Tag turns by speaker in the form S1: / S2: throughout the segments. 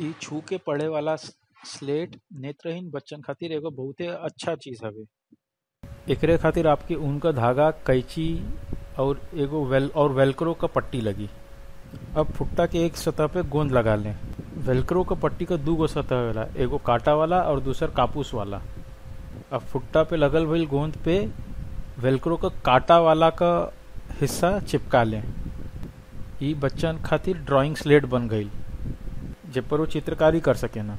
S1: इ छू के पढ़े वाला स्लेट नेत्रहीन बच्चन खातिर एगो बहुते अच्छा चीज़ हवे। एकरे खातिर आपके ऊन का धागा, कैची और एगो वेल, और वेलक्रो का पट्टी लगी। अब फुट्टा के एक सतह पे गोंद लगा लें। वेलक्रो का पट्टी का दू गो सतह वाला, एगो काटा वाला और दूसर कापूस वाला। अब फुट्टा पे लगल भइल गोंद पे वेलक्रो का काटा वाला का हिस्सा चिपका लें। ई बच्चन खातिर ड्राइंग स्लेट बन गईल जे पर वो चित्रकारी कर सके ना।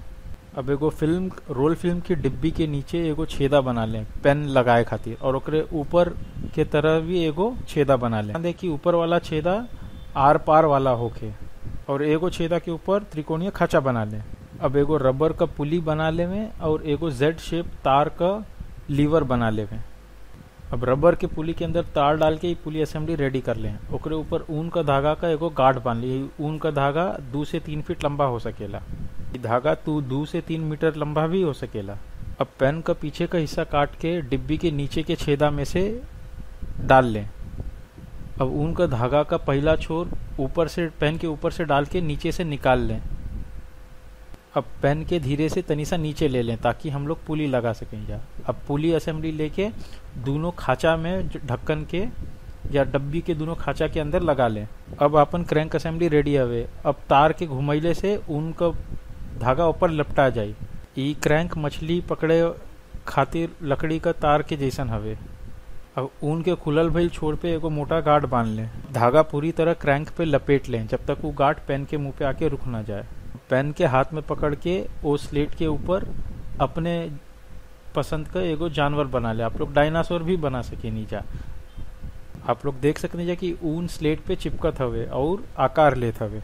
S1: अब एगो फ़िल्म, रोल फ़िल्म की डिब्बी के नीचे एगो छेदा बना लें, पेन लगाए खातिर, और ओकरे ऊपर के तरह भी एगो छेदा बना लें। देखिए ऊपर वाला छेदा आर पार वाला होके, और एगो छेदा के ऊपर त्रिकोणीय खाचा बना लें। अब एगो रबर का पुली बना लेवे, और एगो जेड शेप तार का लीवर बना लेवे। अब रबर के पुली के अंदर तार डाल के पुली असेंबली रेडी कर लें। ओकरे ऊपर ऊन का धागा का एगो गार्ड बाँध ली। ऊन का धागा दो से तीन फीट लंबा हो सकेला। धागा तू दो से तीन मीटर लंबा भी हो सकेला। अब पेन का पीछे का हिस्सा काट के डिब्बी के नीचे के छेदा में से डाल लें। अब ऊन का धागा का पहला छोर ऊपर से, पेन के ऊपर से डाल के नीचे से निकाल लें। अब पेन के धीरे से तनी सा नीचे ले लें ताकि हम लोग पुली लगा सकें जा अब पुली असेंबली लेके दोनों खाचा में ढक्कन के या डब्बी के दोनों खाचा के अंदर लगा लें। अब अपन क्रैंक असेंबली रेडी हवे। अब तार के घुमैले से ऊन का धागा ऊपर लपटा जाए। ई क्रैंक मछली पकड़े खातिर लकड़ी का तार के जैसन हवे। अब ऊन के खुलल भइल छोड़ पे एगो मोटा गार्ड बाँध लें। धागा पूरी तरह क्रैंक पे लपेट लें जब तक वो गार्ड पेन के मुँह पे आके रुक ना जाए। पेन के हाथ में पकड़ के, वो स्लेट के ऊपर अपने पसंद का एगो जानवर बना ले। आप लोग डायनासोर भी बना सके नीचा। आप लोग देख सकते जा कि ऊन स्लेट पे चिपकत हवे और आकार लेत हवे।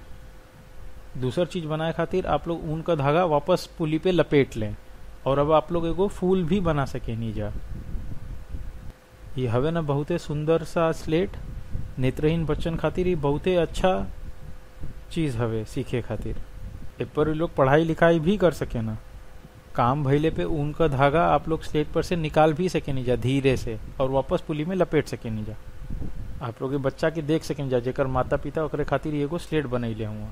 S1: दूसर चीज़ बनाए खातिर आप लोग ऊन का धागा वापस पुली पे लपेट लें और अब आप लोग एगो फूल भी बना सके नीचा। ये हवे ना बहुते सुंदर सा स्लेट। नेत्रहीन बच्चन खातिर ही बहुते अच्छा चीज़ हवे सीखे खातिर। ए पर लोग पढ़ाई लिखाई भी कर सके ना। काम भैले पे ऊन का धागा आप लोग स्लेट पर से निकाल भी सके नहीं जा, धीरे से, और वापस पुली में लपेट सके नहीं जा। आप लोग बच्चा के देख सके जा, जेकर माता पिता खातिर एगो स्लेट ले हुआ।